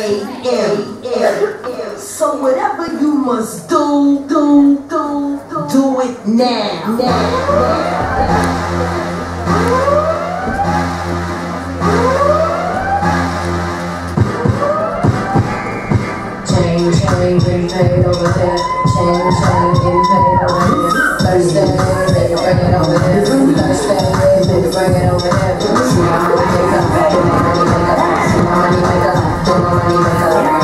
A.M. So whatever you must do, do, do, do, do it now. now, change, Change, change, invade over there. Change, change, change over here. Thursday.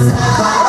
Bye.